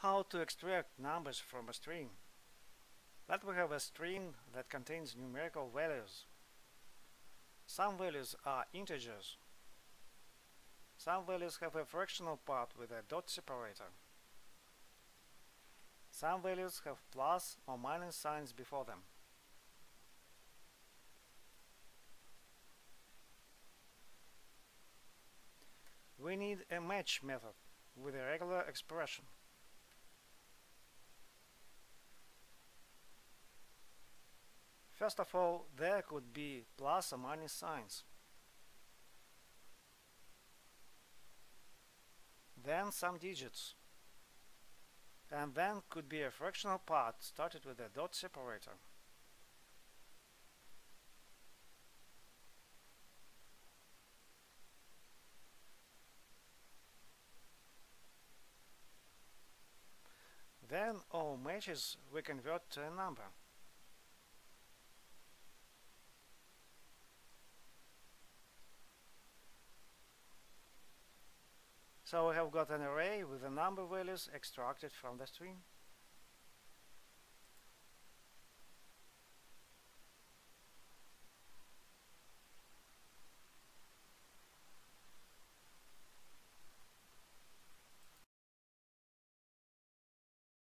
How to extract numbers from a string? Let we have a string that contains numerical values. Some values are integers. Some values have a fractional part with a dot separator. Some values have plus or minus signs before them. We need a match method with a regular expression. First of all, there could be plus or minus signs. Then some digits. And then could be a fractional part started with a dot separator. Then all matches we convert to a number. So we have got an array with the number of values extracted from the string.